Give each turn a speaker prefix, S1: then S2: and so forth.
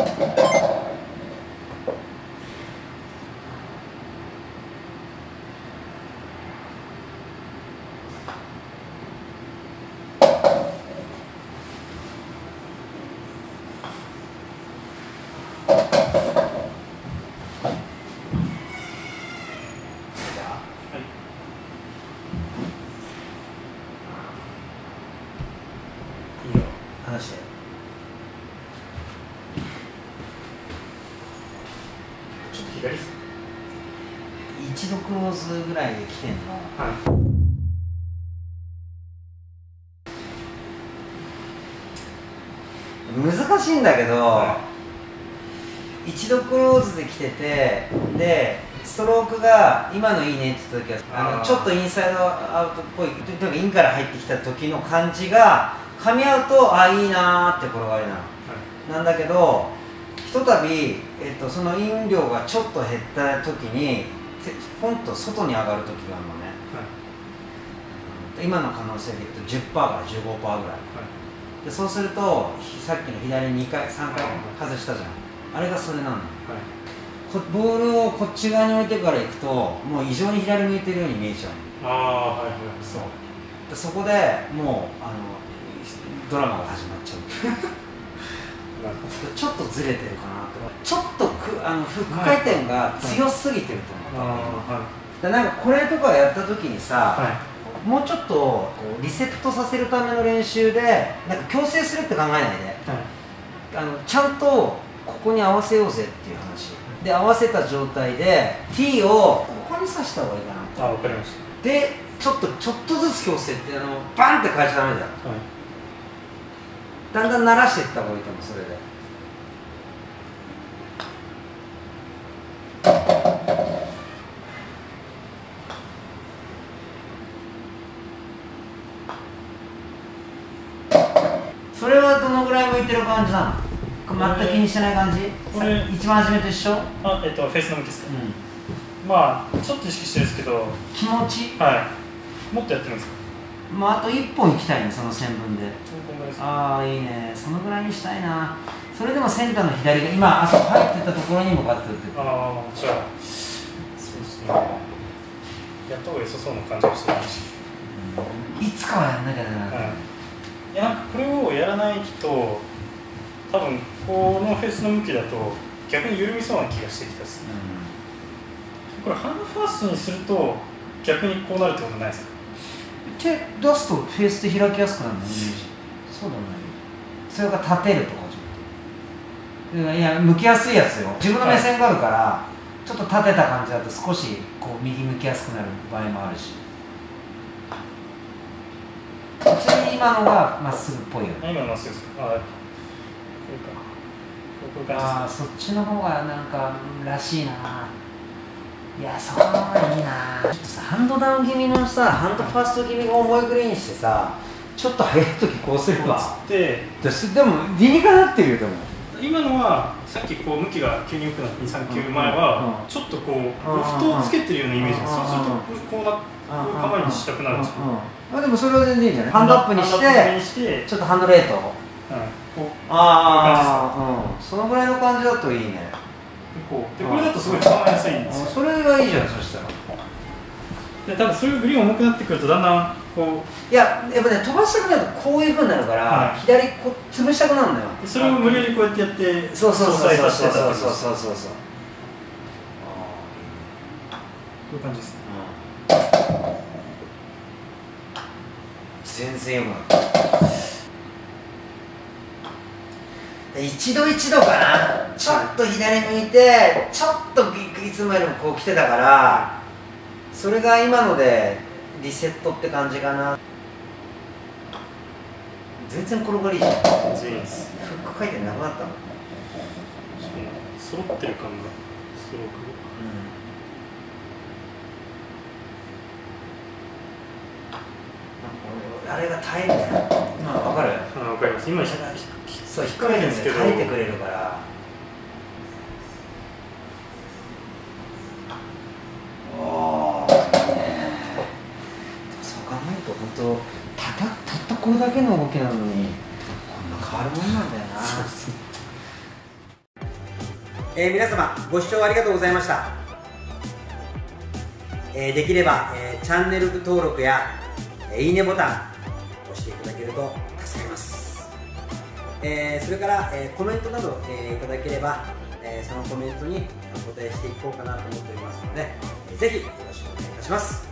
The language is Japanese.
S1: いいよ。話して
S2: ちょっと左です
S1: 一度クローズぐらいで来てんの。
S2: はい。
S1: 難しいんだけど、
S2: は
S1: 一度クローズで来ててでストロークが今のいいねって言った時はあのちょっとインサイドアウトっぽいとにかくインから入ってきた時の感じが噛み合うとあいいなーって転がりなの。なんだけどひとたび、えっと、その飲料がちょっと減った時にてポンと外に上がる時があるのね。で今の可能性でいくと10%から15%ぐらい。でそうするとひさっきの左2回3回外したじゃん。あれがそれなの。
S2: はい。
S1: こボールをこっち側に置いてから行くともう異常に左向いてるように見えちゃうの。
S2: ああはいはい。
S1: そう。でそこでもうあのドラマが始まっちゃうちょっとずれてるかなと。ちょっとくあのフック回転が強すぎてると
S2: ど
S1: 思う、
S2: ああはい。
S1: でなんかこれとかやった時にさ、
S2: はい。
S1: もうちょっとこうリセットさせるための練習でなんか強制するって考えないで。
S2: はい。
S1: あのちゃんとここに合わせようぜっていう話。で合わせた状態で T をここに刺した方がいいかな
S2: あわかりまし
S1: でちょっとちょっとずつ強制ってあのバンって返しちゃダメだよ。
S2: たはい
S1: だんだん慣らしていった方がいいと思うそれで。それはどのぐらい向いてる感じなの？全く気にしてない感じ？
S2: これ
S1: 一番初めと一緒、うん、
S2: あえっとフェイスの向きですか？まあちょっと意識してるんですけど。
S1: 気持ち？
S2: はい。もっとやってるんですか？
S1: まああと1本行きたいねその線分で。ああいいね。そのぐらいにしたいな。それでもセンターの左が今あそこ入ってたところに向かって打ってる。
S2: ああじゃあ。そうですね。やった方が良さそうな感じがしてるし
S1: いつかはやんなきゃだな、
S2: はい。いやなんかこれをやらないと多分このフェースの向きだと逆に緩みそうな気がしてきたっすこれハンドファーストにすると逆にこうなるってことないですか？
S1: 手出すとフェースで開きやすくなるのイメージ。そうだね。それが立てるとかちょっといや向きやすいやつよ。自分の目線があるから、ちょっと立てた感じだと少しこう右向きやすくなる場合もあるし。ちなみに今のがまっすぐっぽいよね。
S2: あ今のまっすぐですかあ
S1: あそっちの方がなんからしいないやその方がいいな。ちょっとさハンドダウン気味のさハンドファースト気味が重いグリーンにしてさちょっと速い時こうすれば。ですでも理にかなってるよでも。
S2: 今のはさっきこう向きが急に良くなって23球前
S1: うん
S2: は
S1: うん。
S2: ちょっとこう
S1: うん
S2: ロフトをつけてるようなイメージそうするとこうなこういう構えにしたくなるんですよ。
S1: うんうん。まあでもそれは全然いいんじゃない？ハンドアップにしてちょっとハンドレートを。ああうん。そのぐらいの感じだといいね。
S2: こうでこれだとすごい捕まえやすいんです
S1: いいじゃんそしたら。
S2: で多分そういうグリーン重くなってくるとだんだんこ
S1: いややっぱね飛ばしたくなるとこういうふうになるから、
S2: はい。
S1: 左こう潰したくなるんだよ。
S2: うそれを無理やりこうやってやって
S1: そうそうそうそう
S2: 相
S1: そう。そう
S2: ことです
S1: そう。そうそう
S2: こういう感じです。ね
S1: 全然よくなった一度一度かな。ちょっと左向いてちょっといつもよりもこう来てたからそれが今のでリセットって感じかな。全然転がりいいじゃん。フック回転なくなった。の
S2: 揃ってる感がストローク
S1: あれが耐えるんだよ。わかる？
S2: かります。今ひ
S1: そう引っ掛けてくれるからおおいいねそう考えると本当たたたったこれだけの動きなのにこんな変わるもんなんだよな。
S2: そうですね
S1: えー皆様ご視聴ありがとうございました、えーできれば、えーチャンネル登録や、えーいいねボタン押していただけると助かります、えーそれから、えーコメントなど、えーいただければ、えーそのコメントにお答えしていこうかなと思っておりますので、えーぜひよろしくお願いいたします。